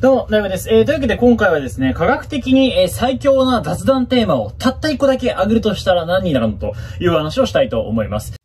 どうも、ライブです。えー、というわけで今回はですね、科学的に、えー、最強な雑談テーマをたった一個だけ上げるとしたら何になるのという話をしたいと思います。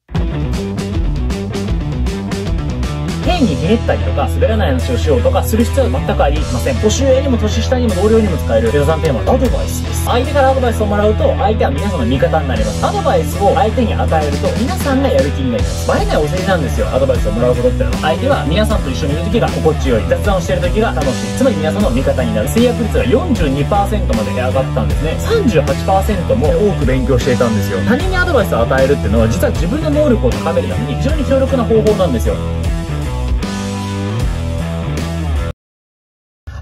変にひねったりとか滑らない話をしようとかする必要は全くありません。年上にも年下にも同僚にも使えるデザインテーマはアドバイスです。相手からアドバイスをもらうと相手は皆さんの味方になります。アドバイスを相手に与えると皆さんがやる気になります。バレないお世辞なんですよ。アドバイスをもらうことってのは。相手は皆さんと一緒にいる時が心地よい雑談をしてる時が楽しい。つまり皆さんの味方になる。制約率が42%まで上がったんですね。38%も多く勉強していたんですよ。他人にアドバイスを与えるっていうのは実は自分の能力を高めるために非常に強力な方法なんですよ。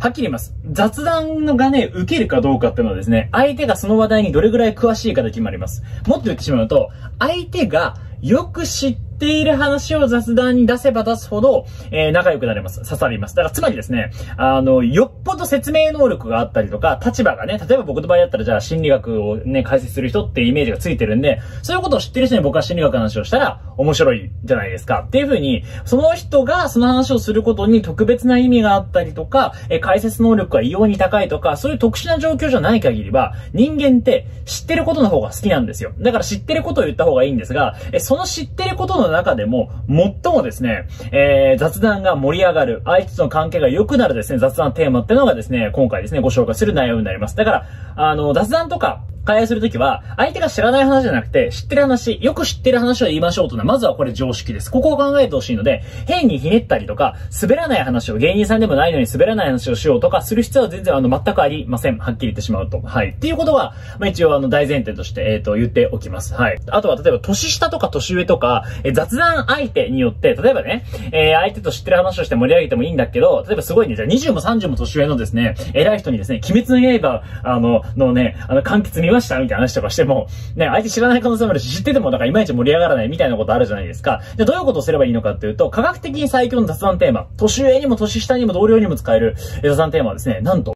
はっきり言います。雑談がね、受けるかどうかっていうのはですね、相手がその話題にどれぐらい詳しいかで決まります。もっと言ってしまうと、相手がよく知ってっている話を雑談に出せば出すほど、えー、仲良くなれます。刺さります。だからつまりですね、あの、よっぽど説明能力があったりとか、立場がね、例えば僕の場合だったらじゃあ心理学をね、解説する人ってイメージがついてるんで、そういうことを知ってる人に僕は心理学の話をしたら面白いじゃないですか。っていう風に、その人がその話をすることに特別な意味があったりとか、えー、解説能力が異様に高いとか、そういう特殊な状況じゃない限りは、人間って知ってることの方が好きなんですよ。だから知ってることを言った方がいいんですが、えその知ってることの中でも、最もですね、えー、雑談が盛り上がる、相手との関係が良くなるですね、雑談テーマってのがですね、今回ですね、ご紹介する内容になります。だから、あの、雑談とか、会話するときは、相手が知らない話じゃなくて、知ってる話、よく知ってる話を言いましょうというのは、まずはこれ常識です。ここを考えてほしいので、変にひねったりとか、滑らない話を、芸人さんでもないのに滑らない話をしようとか、する必要は全然あの、全くありません。はっきり言ってしまうと。はい。っていうことは、まあ、一応あの、大前提として、えっ、ー、と、言っておきます。はい。あとは、例えば、年下とか年上とか、え雑談相手によって、例えばね、えー、相手と知ってる話をして盛り上げてもいいんだけど、例えばすごいね、じゃあ20も30も年上のですね、偉い人にですね、鬼滅の刃、あの、のね、あの、完結見ましたみたいな話とかしても、ね、相手知らない可能性もあるし、知っててもなんかいまいち盛り上がらないみたいなことあるじゃないですか。で、どういうことをすればいいのかっていうと、科学的に最強の雑談テーマ、年上にも年下にも同僚にも使える雑談テーマはですね、なんと、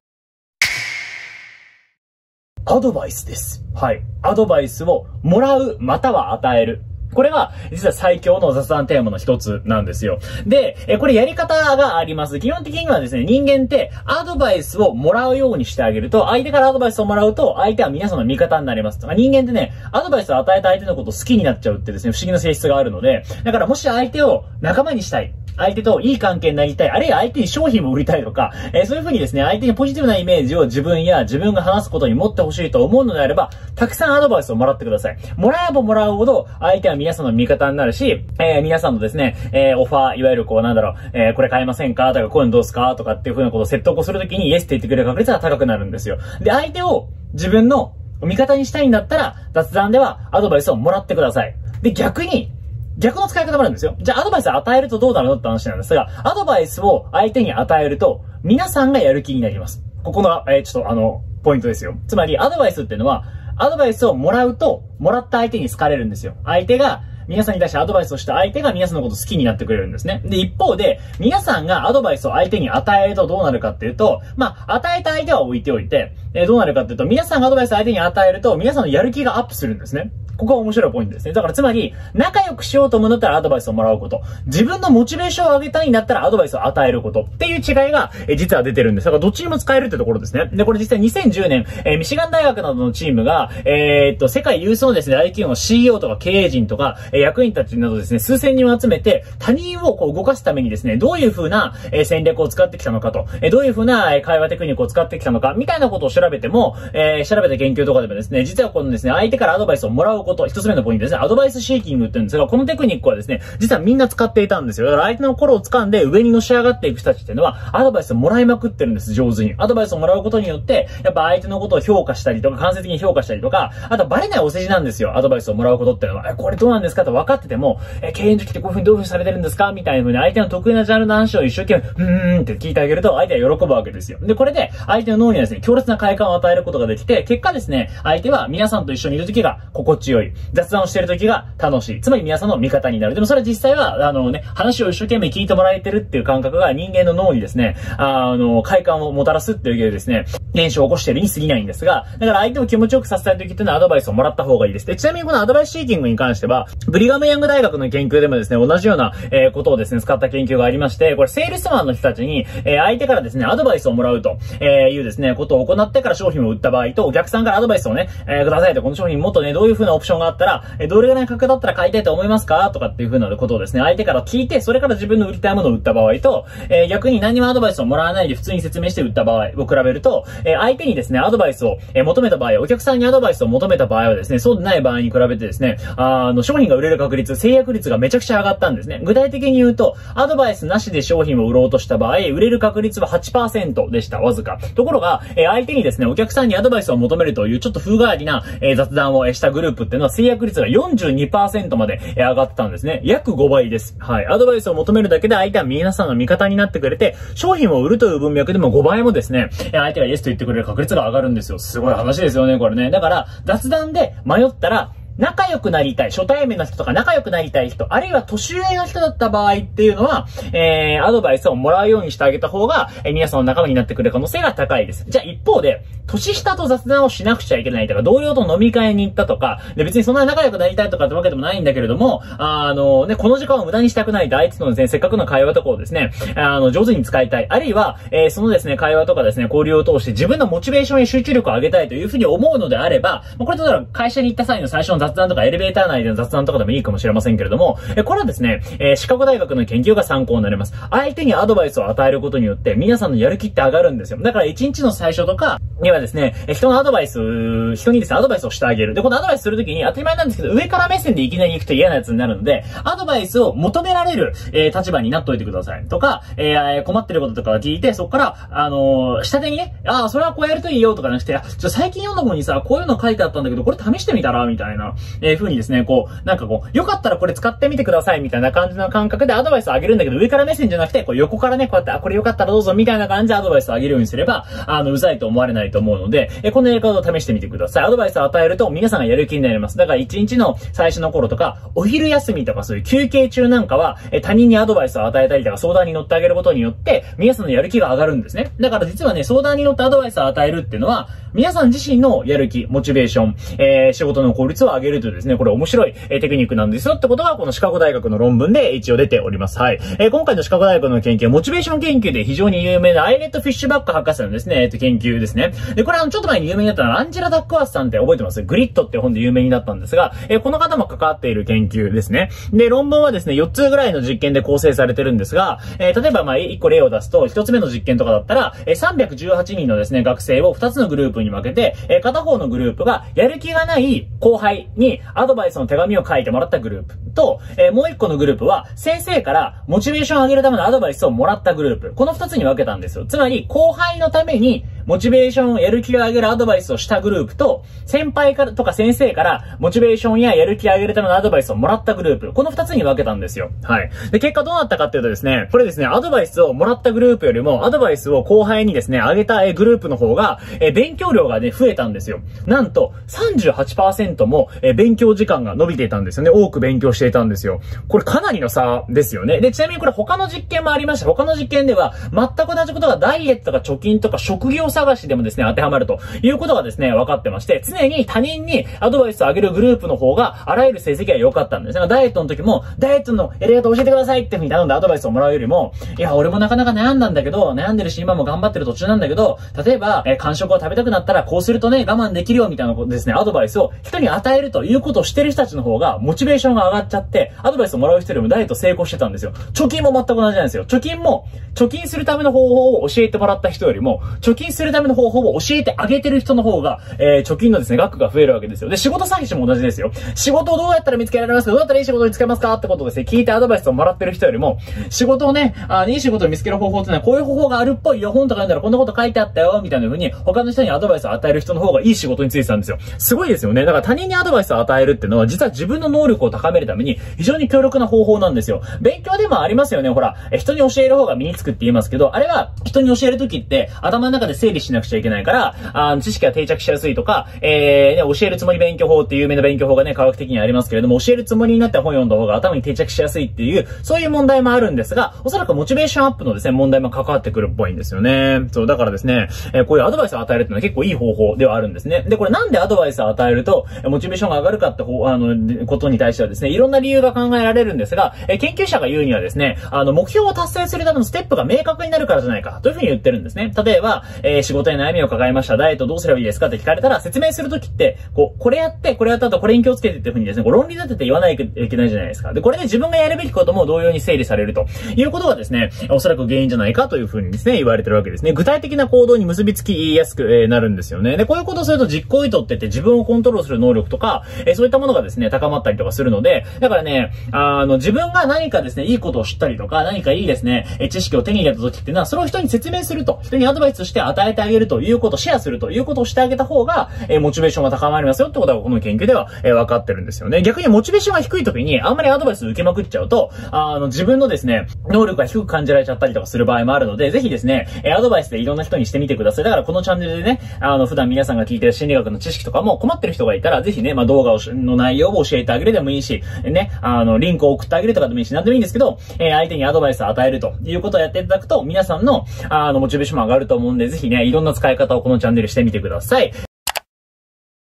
アドバイスです。はい。アドバイスをもらう、または与える。これが、実は最強の雑談テーマの一つなんですよ。で、え、これやり方があります。基本的にはですね、人間ってアドバイスをもらうようにしてあげると、相手からアドバイスをもらうと、相手は皆さんの味方になります。人間ってね、アドバイスを与えた相手のことを好きになっちゃうってですね、不思議な性質があるので、だからもし相手を仲間にしたい。相手といい関係になりたい、あるいは相手に商品を売りたいとか、えー、そういう風にですね、相手にポジティブなイメージを自分や自分が話すことに持ってほしいと思うのであれば、たくさんアドバイスをもらってください。もらえばもらうほど、相手は皆さんの味方になるし、えー、皆さんのですね、えー、オファー、いわゆるこう、なんだろう、えこれ買えませんか？とか、こういうのどうすか？とかっていう風なことを説得をするときに、イエスって言ってくれる確率が高くなるんですよ。で、相手を自分の味方にしたいんだったら、雑談ではアドバイスをもらってください。で、逆に、逆の使い方もあるんですよ。じゃあアドバイスを与えるとどうなるのって話なんですが、アドバイスを相手に与えると、皆さんがやる気になります。ここの、えー、ちょっとあの、ポイントですよ。つまり、アドバイスっていうのは、アドバイスをもらうと、もらった相手に好かれるんですよ。相手が、皆さんに対してアドバイスをした相手が皆さんのこと好きになってくれるんですね。で、一方で、皆さんがアドバイスを相手に与えるとどうなるかっていうと、まあ、与えた相手は置いておいて、えー、どうなるかっていうと、皆さんがアドバイスを相手に与えると、皆さんのやる気がアップするんですね。ここが面白いポイントですね。だからつまり、仲良くしようと思うんだったらアドバイスをもらうこと。自分のモチベーションを上げたいんだったらアドバイスを与えること。っていう違いが、え実は出てるんです。だからどっちにも使えるってところですね。で、これ実際2010年、え、ミシガン大学などのチームが、えー、っと、世界有数のですね、大企業の CEO とか経営陣とか、え、役員たちなどですね、数千人を集めて、他人をこう動かすためにですね、どういう風な、え戦略を使ってきたのかと、えどういう風なえ会話テクニックを使ってきたのか、みたいなことを調べても、え調べた研究とかでもですね、実はこのですね、相手からアドバイスをもらうこと、一つ目のポイントですね、アドバイスシーキングって言うんですが、このテクニックはですね、実はみんな使っていたんですよ。だから相手の心を掴んで上にのし上がっていく人たちっていうのは、アドバイスをもらいまくってるんです、上手に。アドバイスをもらうことによって、やっぱ相手のことを評価したりとか、間接的に評価したりとか、あとバレないお世辞なんですよ、アドバイスをもらうことっていうのは。え、これどうなんですか？って分かってても、え、経営の時ってこういうふうにどういうふうにされてるんですか？みたいな風に相手の得意なジャンルの話を一生懸命、うーんって聞いてあげると、相手は喜ぶわけですよ。で、これで、相手の脳にはですね、強烈な快感を与えることができて、結果ですね、相手は皆さんと一緒にいる時が心地よい。よい。雑談をしてる時が楽しい。つまり皆さんの味方になる。でもそれは実際は、あのね、話を一生懸命聞いてもらえてるっていう感覚が人間の脳にですね、あの、快感をもたらすっていうわけでですね、現象を起こしているに過ぎないんですが、だから相手を気持ちよくさせたい時っていうのはアドバイスをもらった方がいいです。で、ちなみにこのアドバイスシーキングに関しては、ブリガムヤング大学の研究でもですね、同じような、えー、ことをですね、使った研究がありまして、これセールスマンの人たちに、えー、相手からですね、アドバイスをもらうと、えー、いうですね、ことを行ってから商品を売った場合と、お客さんからアドバイスをね、えー、くださいと、この商品もっとね、どういう風なオプションがあったら、えー、どれぐらいの価格だったら買いたいと思いますか？とかっていう風なことをですね、相手から聞いて、それから自分の売りたいものを売った場合と、えー、逆に何もアドバイスをもらわないで普通に説明して売った場合を比べると、えー、相手にですね、アドバイスを、えー、求めた場合、お客さんにアドバイスを求めた場合はですね、そうでない場合に比べてですね、あの、商品が売れる確率、制約率がめちゃくちゃ上がったんですね。具体的に言うと、アドバイスなしで商品を売ろうとした場合、売れる確率は8%でした、わずか。ところが、えー、相手にですね、お客さんにアドバイスを求めるという、ちょっと風変わりな、えー、雑談をしたグループっていうのは、制約率が42%まで上がったんですね。約5倍です。はい。アドバイスを求めるだけで相手は皆さんの味方になってくれて、商品を売るという文脈でも5倍もですね、相手がイエスと言ってくれる確率が上がるんですよ。すごい話ですよね、これね。だから、雑談で迷ったら、仲良くなりたい、初対面の人とか仲良くなりたい人、あるいは年上の人だった場合っていうのは、えー、アドバイスをもらうようにしてあげた方が、えー、皆さんの仲間になってくれる可能性が高いです。じゃあ一方で、年下と雑談をしなくちゃいけないとか、同僚と飲み会に行ったとか、で別にそんな仲良くなりたいとかってわけでもないんだけれども、あのね、この時間を無駄にしたくないと、あいつのですね、せっかくの会話とかをですね、あの、上手に使いたい。あるいは、えー、そのですね、会話とかですね、交流を通して自分のモチベーションや集中力を上げたいというふうに思うのであれば、これ例えば会社に行った際の最初の雑談とかエレベーター内での雑談とかでもいいかもしれませんけれども、え、これはですね、えシカゴ大学の研究が参考になります。相手にアドバイスを与えることによって、皆さんのやる気って上がるんですよ。だから1日の最初とかにはですね、人のアドバイス、人にですね、アドバイスをしてあげる。で、このアドバイスするときに当たり前なんですけど、上から目線でいきなり行くと嫌なやつになるので、アドバイスを求められる、えー、立場になっといてください。とか、えー、困ってることとか聞いて、そこから、あのー、下手にね、ああ、それはこうやるといいよとかなくて、ちょ、最近読んだ本にさ、こういうの書いてあったんだけど、これ試してみたらみたいな、えー、風にですね、こう、なんかこう、よかったらこれ使ってみてくださいみたいな感じの感覚でアドバイスをあげるんだけど、上から目線じゃなくて、こう横からね、こうやって、あ、これよかったらどうぞみたいな感じでアドバイスをあげるようにすれば、あの、うざいと思われないと思うので、えこのやり方を試してみてください。アドバイスを与えると皆さんがやる気になります。だから1日の最初の頃とか、お昼休みとかそういう休憩中なんかは、え他人にアドバイスを与えたりとか相談に乗ってあげることによって、皆さんのやる気が上がるんですね。だから実はね、相談に乗ってアドバイスを与えるっていうのは、皆さん自身のやる気、モチベーション、えー、仕事の効率を上げるというですね、これ面白い、えー、テクニックなんですよってことが、このシカゴ大学の論文で一応出ております。はい。えー、今回のシカゴ大学の研究は、モチベーション研究で非常に有名なアイレット・フィッシュバック博士のですね、えっと、研究ですね。で、これあの、ちょっと前に有名になったのは、アンジェラ・ダックワースさんって覚えてます？グリットって本で有名になったんですが、えー、この方も関わっている研究ですね。で、論文はですね、4つぐらいの実験で構成されてるんですが、えー、例えばまあ、1個例を出すと、1つ目の実験とかだったら、えー、318人のですね、学生を2つのグループに分けて、えー、片方のグループが、やる気がない後輩にアドバイスの手紙を書いてもらったグループと、えー、もう一個のグループは、先生からモチベーションを上げるためのアドバイスをもらったグループ。この二つに分けたんですよ。つまり、後輩のために、モチベーション、やる気を上げるアドバイスをしたグループと、先輩からとか先生から、モチベーションややる気を上げるためのアドバイスをもらったグループ。この二つに分けたんですよ。はい。で、結果どうなったかっていうとですね、これですね、アドバイスをもらったグループよりも、アドバイスを後輩にですね、上げたグループの方が、え、勉強量がね、増えたんですよ。なんと、38%も、え、勉強時間が伸びていたんですよね。多く勉強していたんですよ。これかなりの差ですよね。で、ちなみにこれ他の実験もありました。他の実験では、全く同じことがダイエットとか貯金とか職業探しでもですね、当てはまるということがですね、分かってまして、常に他人にアドバイスをあげるグループの方が、あらゆる成績が良かったんですね。ダイエットの時も、ダイエットのやり方教えてくださいってふうに頼んでアドバイスをもらうよりも、いや、俺もなかなか悩んだんだけど、悩んでるし今も頑張ってる途中なんだけど、例えば、え間食を食べたくなったらこうするとね、我慢できるよみたいなことですね、アドバイスを人に与えるということをしてる人たちの方が、モチベーションが上がっちゃって、アドバイスをもらう人よりもダイエット成功してたんですよ。貯金も全く同じなんですよ。貯金も、貯金するための方法を教えてもらった人よりも、貯金するるための方法を教えてあげてる人の方が、えー、貯金のですね、額が増えるわけですよ。で、仕事探しも同じですよ。仕事をどうやったら見つけられますか？どうやったらいい仕事につけますか？ってことをですね、聞いてアドバイスをもらってる人よりも、仕事をね、あいい仕事を見つける方法ってのはこういう方法があるっぽいよ。本とか読んだらこんなこと書いてあったよ。みたいな風に、他の人にアドバイスを与える人の方がいい仕事についてたんですよ。すごいですよね。だから他人にアドバイスを与えるってのは、実は自分の能力を高めるために非常に強力な方法なんですよ。勉強でもありますよね。ほら、人に教える方が身につくって言いますけど、あれは人に教えるときって頭の中で整理理しなくちゃいけないから、あの、知識が定着しやすいとか、えー、ね、教えるつもり勉強法っていう有名な勉強法がね、科学的にありますけれども、教えるつもりになって本読んだ方が頭に定着しやすいっていう、そういう問題もあるんですが、おそらくモチベーションアップのですね、問題も関わってくるっぽいんですよね。そう、だからですね、えー、こういうアドバイスを与えるっていうのは結構いい方法ではあるんですね。で、これなんでアドバイスを与えると、モチベーションが上がるかって方、あの、ことに対してはですね、いろんな理由が考えられるんですが、えー、研究者が言うにはですね、あの、目標を達成するためのステップが明確になるからじゃないか、というふうに言ってるんですね。例えば、えー、え仕事に悩みを抱えました、ダイエットどうすればいいですかって聞かれたら、説明するときって、こう、これやって、これやった後、これに気をつけてっていうふうにですね、こう論理立てて言わないといけないじゃないですか。で、これで自分がやるべきことも同様に整理されるということがですね、おそらく原因じゃないかというふうにですね、言われてるわけですね。具体的な行動に結びつき言いやすく、えー、なるんですよね。で、こういうことをすると実行意図ってって自分をコントロールする能力とか、えー、そういったものがですね、高まったりとかするので、だからね、あの、自分が何かですね、いいことを知ったりとか、何かいいですね、え知識を手に入れた時っていうのは、それを人に説明すると、人にアドバイスして与ええてあげるということ、シェアするということをしてあげた方が、えモチベーションが高まりますよってことは、この研究では、え分かってるんですよね。逆にモチベーションが低い時に、あんまりアドバイス受けまくっちゃうと、あの、自分のですね、能力が低く感じられちゃったりとかする場合もあるので、ぜひですね、えアドバイスでいろんな人にしてみてください。だからこのチャンネルでね、あの、普段皆さんが聞いてる心理学の知識とかも困ってる人がいたら、ぜひね、まあ、動画をの内容を教えてあげるでもいいし、ね、あの、リンクを送ってあげるとかでもいいし、なんでもいいんですけど、え相手にアドバイスを与えるということをやっていただくと、皆さんの、あの、モチベーションも上がると思うんで、ぜひね、いろんな使い方をこのチャンネルしてみてください。